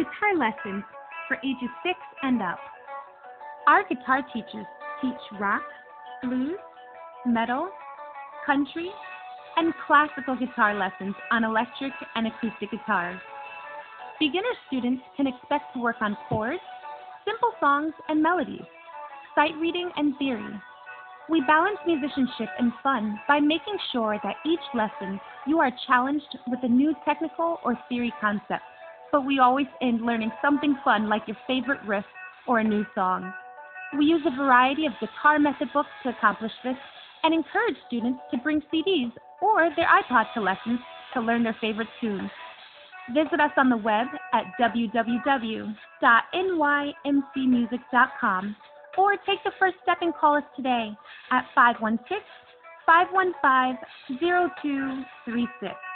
guitar lessons for ages 6 and up. Our guitar teachers teach rock, blues, metal, country, and classical guitar lessons on electric and acoustic guitars. Beginner students can expect to work on chords, simple songs and melodies, sight reading and theory. We balance musicianship and fun by making sure that each lesson you are challenged with a new technical or theory concept, but we always end learning something fun like your favorite riff or a new song. We use a variety of guitar method books to accomplish this and encourage students to bring CDs or their iPod to lessons to learn their favorite tunes. Visit us on the web at www.nymcmusic.com or take the first step and call us today at 516 515 0236.